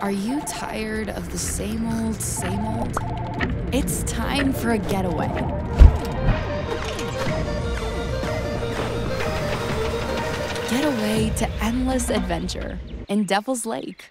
Are you tired of the same old, same old? It's time for a getaway. Get away to endless adventure in Devils Lake.